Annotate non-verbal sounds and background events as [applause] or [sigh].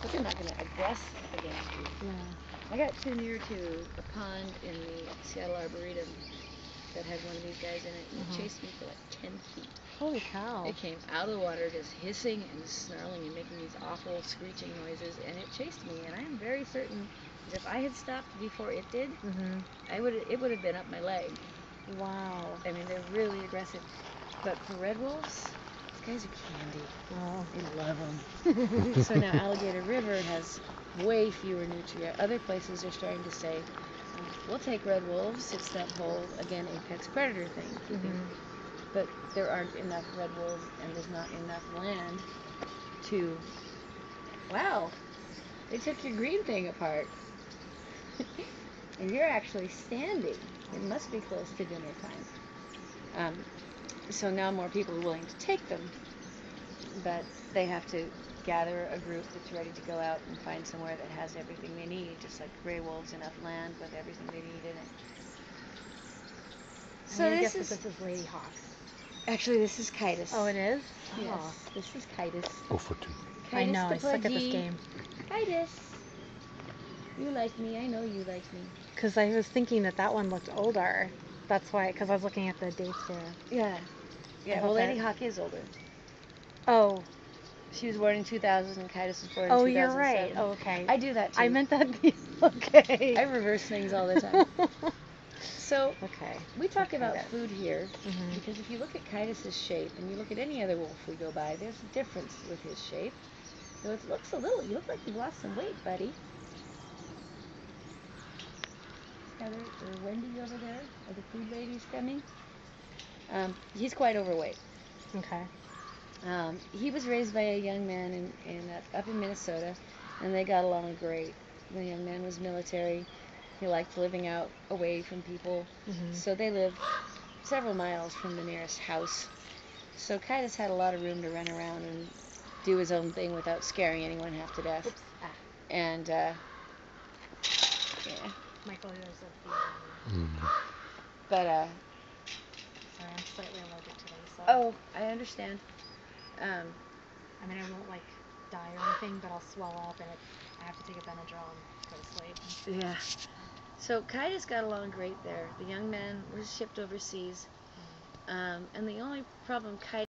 but they're not going to aggress against you. Yeah. I got too near to a pond in the Seattle Arboretum that had one of these guys in it, and it chased me for like 10 feet. Holy cow. It came out of the water just hissing and snarling and making these awful screeching noises, and it chased me. And I am very certain that if I had stopped before it did, Mhm. I would it would have been up my leg. Wow. I mean, they're really aggressive. But for red wolves, these guys are candy. Oh. I love them. [laughs] so now Alligator River has way fewer nutria. Other places are starting to say, we'll take red wolves. It's that whole, again, apex predator thing. Mhm. But there aren't enough red wolves and there's not enough land to. Wow! They took your green thing apart. [laughs] and you're actually standing. It must be close to dinner time. Um, so now more people are willing to take them, but they have to gather a group that's ready to go out and find somewhere that has everything they need, just like gray wolves, enough land with everything they need in it. So I'm this guess is this is Lady Hawk. actually this is Chitus. Oh, it is? Yes, Oh. this is Chitus. Oh, for two. I know, I suck at this game. Chitus. You like me. I know you like me. Because I was thinking that that one looked older. That's why, because I was looking at the dates there. Yeah. Yeah. Well, Lady Hawk is older. Oh, She was born in 2000. and Chitus was born in oh, 2007. you're right. Oh, okay. I do that too. I meant that. [laughs] Okay. I reverse things all the time. [laughs] so okay. we talk Okay, about food here Mhm. because if you look at Chitus's shape and you look at any other wolf we go by, there's a difference with his shape. So it looks a little. You look like you've lost some weight, buddy. Heather or Wendy over there, are the food ladies coming? Um, he's quite overweight. Okay. Um, he was raised by a young man in, in uh, up in Minnesota, and they got along great. The young man was military. He liked living out away from people, Mhm. so they lived several miles from the nearest house. So Kitus had a lot of room to run around and do his own thing without scaring anyone half to death. Oops. Ah. And uh, yeah, Michael, there's a. Mm. but uh, Sorry, I'm slightly allergic to them. So. oh, I understand. Um, I mean, I won't like die or anything, but I'll swell up and it, I have to take a Benadryl and go to sleep. Yeah. So Kitus got along great there. The young man was shipped overseas, um, and the only problem Kitus